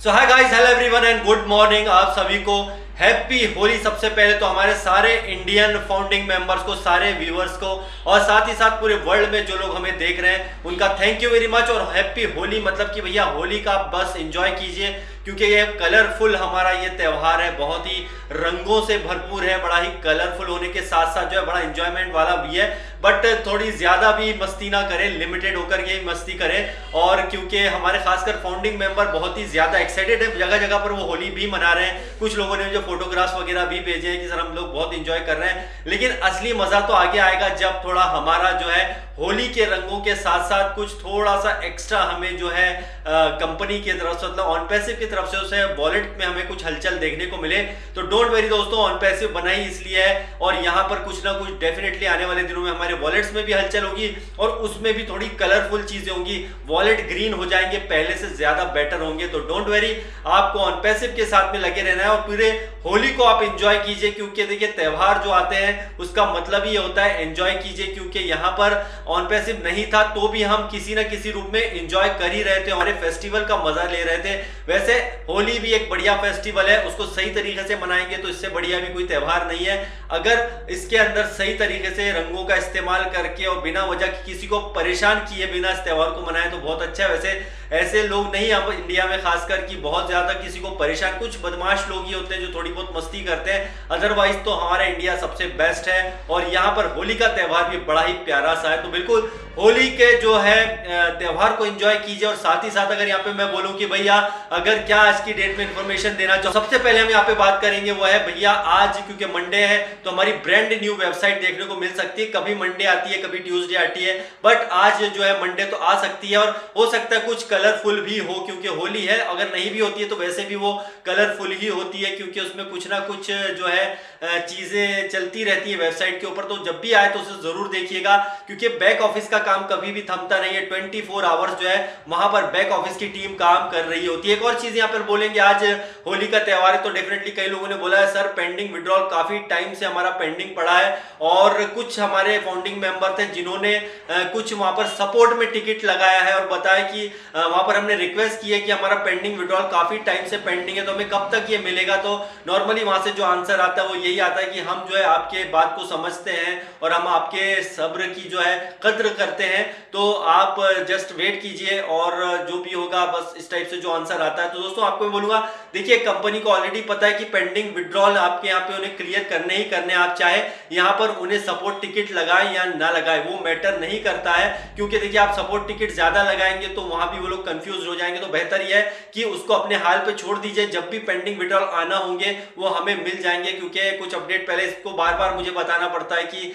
So hi guys hello everyone and good morning आप सभी को हैप्पी होली सबसे पहले तो हमारे सारे इंडियन फाउंडिंग मेंबर्स को, सारे व्यूअर्स को और साथ ही साथ पूरे वर्ल्ड में जो लोग हमें देख रहे हैं, उनका थैंक यू वेरी मच और हैप्पी होली मतलब कि भैया होली का बस एंजॉय कीजिए। क्योंकि ये कलरफुल हमारा ये त्यौहार है, बहुत ही रंगों से भरपूर है, बड़ा ही कलरफुल होने के साथ साथ जो है बड़ा इंजॉयमेंट वाला भी है। बट थोड़ी ज़्यादा भी मस्ती ना करें लिमिटेड होकर के मस्ती करें। और क्योंकि हमारे खासकर फाउंडिंग मेंबर बहुत ही ज़्यादा एक्साइटेड है जगह जगह पर वो होली भी मना रहे हैं। कुछ लोगों ने जो फोटोग्राफ्स वगैरह भी भेजे हैं कि सर हम लोग बहुत इंजॉय कर रहे हैं। लेकिन असली मज़ा तो आगे आएगा जब थोड़ा हमारा जो है होली के रंगों के साथ साथ कुछ थोड़ा सा एक्स्ट्रा हमें जो है कंपनी की तरफ़ से मतलब ऑन पैसिव की तरफ़ से उसे वॉलेट में हमें कुछ हलचल देखने को मिले। तो डोंट वेरी दोस्तों ऑन पैसिव बनाई इसलिए है और यहाँ पर कुछ ना कुछ डेफिनेटली आने वाले दिनों में हमारे वॉलेट्स में भी हलचल होगी और उसमें भी थोड़ी कलरफुल चीज़ें होंगी। वॉलेट ग्रीन हो जाएँगे, पहले से ज़्यादा बेटर होंगे। तो डोंट वेरी आपको ऑन पैसिव के साथ में लगे रहना है और पूरे होली को आप इंजॉय कीजिए, क्योंकि देखिए, त्यौहार जो आते हैं, उसका मतलब ही होता है एंजॉय कीजिए, क्योंकि यहाँ पर ऑन पैसिव नहीं था तो भी हम किसी ना किसी रूप में इंजॉय कर ही रहे थे, हमारे फेस्टिवल का मज़ा ले रहे थे। वैसे, होली भी एक बढ़िया फेस्टिवल है, उसको सही तरीके से मनाएँगे तो इससे बढ़िया भी कोई त्यौहार नहीं है। अगर इसके अंदर सही तरीके से रंगों का इस्तेमाल करके और बिना वजह किसी को परेशान किए बिना इस त्यौहार को मनाए तो बहुत अच्छा है। वैसे, ऐसे लोग नहीं अब इंडिया में, खासकर कि बहुत ज़्यादा किसी को परेशान, कुछ बदमाश लोग ही होते हैं जो थोड़ी बहुत मस्ती करते हैं। अदरवाइज़ तो हमारा इंडिया सबसे बेस्ट है और यहाँ पर होली का त्यौहार भी बड़ा ही प्यारा सा है। तो बिल्कुल होली के जो है त्यौहार को एंजॉय कीजिए और साथ ही साथ अगर यहाँ पे मैं बोलूँ कि भैया, अगर क्या आज की डेट में इन्फॉर्मेशन देना चाहो, सबसे पहले हम यहाँ पे बात करेंगे वो है, भैया, आज क्योंकि मंडे है तो हमारी ब्रांड न्यू वेबसाइट देखने को मिल सकती है। कभी मंडे आती है, कभी ट्यूजडे आती है बट आज जो है मंडे तो आ सकती है और हो सकता है कुछ कलरफुल भी हो क्योंकि होली है, अगर नहीं भी होती है तो वैसे भी वो कलरफुल ही होती है क्योंकि उसमें कुछ ना कुछ जो है चीज़ें चलती रहती है वेबसाइट के ऊपर। तो जब भी आए तो उसे ज़रूर देखिएगा, क्योंकि बैक ऑफ़िस का काम कभी भी थमता नहीं है। 24 फोर आवर्स जो है, वहाँ पर बैक ऑफ़िस की टीम काम कर रही होती है। एक और चीज़ यहाँ पर बोलेंगे, आज होली का त्यौहार है तो डेफिनेटली कई लोगों ने बोला है, सर पेंडिंग विड्रॉल काफ़ी टाइम से हमारा पेंडिंग पड़ा है। और कुछ हमारे फाउंडिंग मेंबर थे, जिन्होंने कुछ वहाँ पर सपोर्ट में टिकट लगाया है और बताया कि वहाँ पर हमने रिक्वेस्ट की है कि हमारा पेंडिंग विड्रॉल काफ़ी टाइम से पेंडिंग है तो हमें कब तक ये मिलेगा? तो नॉर्मली वहाँ से जो आंसर आता है, वो यही आता है कि हम जो है, आपके बात को समझते हैं और हम आपके सब्र की जो है, कद्र करते हैं तो आप जस्ट वेट कीजिए और जो भी होगा, बस इस टाइप से जो आंसर आता है। तो दोस्तों, आपको मैं बोलूँगा देखिए कंपनी को ऑलरेडी पता है कि पेंडिंग विड्रॉल आपके यहाँ पे उन्हें क्लियर करने ही करने आप चाहे, यहाँ पर उन्हें सपोर्ट टिकट लगाए या ना लगाए, वो मैटर नहीं करता है। क्योंकि देखिए, आप सपोर्ट टिकट ज़्यादा लगाएँगे तो वहाँ भी वो लोग कंफ्यूज हो जाएँगे। तो बेहतर यह है कि उसको अपने हाल पे छोड़ दीजिए। जब भी पेंडिंग विड्रॉल आना होंगे, वो हमें मिल जाएँगे। क्योंकि कुछ अपडेट पहले इसको बार बार मुझे बताना पड़ता है कि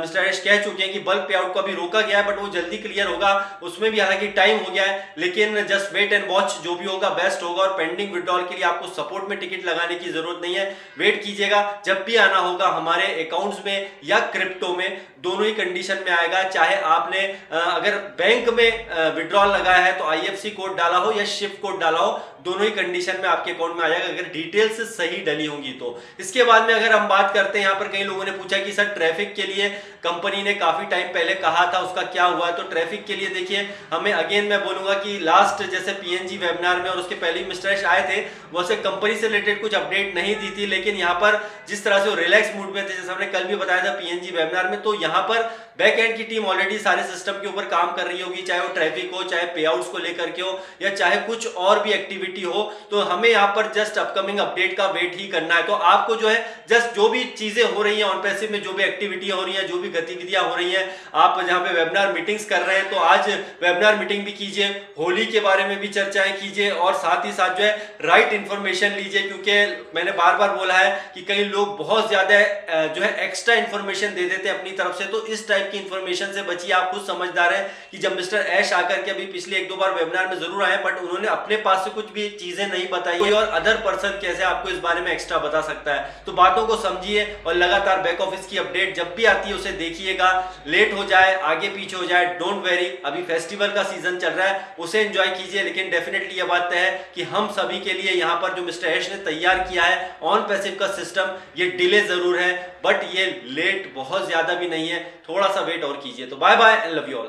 मिस्टर एश कह चुके हैं कि बल्क पे आउट को अभी रोका गया है बट वो जल्दी क्लियर होगा। उसमें भी हालाँकि टाइम हो गया है, लेकिन जस्ट वेट एंड वॉच जो भी होगा बेस्ट होगा। और पेंडिंग विड्रॉल के लिए आपको सपोर्ट में टिकट लगाने की ज़रूरत नहीं है। वेट कीजिएगा, जब भी आना होगा हमारे अकाउंट्स में या क्रिप्टो में दोनों ही कंडीशन में आएगा। चाहे आपने अगर बैंक में विड्रॉल लगाया है तो आईएफसी कोड डाला हो या शिफ्ट कोड डाला हो, दोनों ही कंडीशन में आपके अकाउंट में आ जाएगा। अगर डिटेल्स सही डली होंगी तो। इसके बाद में अगर हम बात करते हैं, यहाँ पर कई लोगों ने पूछा कि, सर ट्रैफ़िक के लिए कंपनी ने काफ़ी टाइम पहले कहा था, उसका क्या हुआ? तो ट्रैफ़िक के लिए देखिए, हमें अगेन मैं बोलूँगा कि लास्ट जैसे पीएनजी वेबिनार में और उसके पहले मिस्टर आए थे वैसे कंपनी से रिलेटेड कुछ अपडेट नहीं दी थी, लेकिन यहाँ पर जिस तरह से रिलैक्स मूड में थे, जैसे हमने कल भी बताया था पीएनजी वेबिनार में तो यहाँ पर बैक एंड की टीम ऑलरेडी सारे सिस्टम के ऊपर काम कर रही होगी, चाहे वो ट्रैफ़िक हो, चाहे पे को लेकर के हो, या चाहे कुछ और भी एक्टिविटी हो तो हमें यहाँ पर जस्ट अपकमिंग अपडेट का वेट ही करना है। तो आपको जो है जस्ट जो भी चीज़ें हो रही हैं ऑन पैसिव में, जो भी एक्टिविटी हो रही है, जो भी गतिविधियाँ हो रही हैं, आप जहाँ पे वेबिनार मीटिंग्स कर रहे हैं तो आज वेबिनार मीटिंग भी कीजिए, होली के बारे में भी चर्चाएँ कीजिए, और साथ ही साथ जो है राइट इंफॉर्मेशन लीजिए, क्योंकि मैंने बार बार बोला है कि कई लोग बहुत ज़्यादा जो है एक्स्ट्रा इंफॉर्मेशन दे देते हैं अपनी तरफ़ से तो इस टाइप की इंफॉर्मेशन से बचिए। आप खुद समझदार हैं कि जब मिस्टर ऐश आकर के अभी पिछले एक दो बार वेबिनार में ज़रूर आए बट उन्होंने अपने पास से कुछ भी चीज़ें नहीं बताई कोई और अदर पर्सन कैसे आपको इस बारे में एक्स्ट्रा बता सकता है? तो बातों को समझिए और लगातार बैक ऑफ़िस की अपडेट जब भी आती है, उसे देखिएगा। लेट हो जाए, आगे पीछे हो जाए डोंट वेरी अभी फेस्टिवल का सीज़न चल रहा है, उसे एंजॉय कीजिए। लेकिन डेफिनेटली ये बात है कि हम सभी के लिए यहाँ पर जो मिस्टर एश ने तैयार किया है ऑन पैसिव का सिस्टम ये डिले ज़रूर है। बट ये लेट बहुत ज़्यादा भी नहीं है थोड़ा सा वेट और कीजिए। तो bye bye and love you all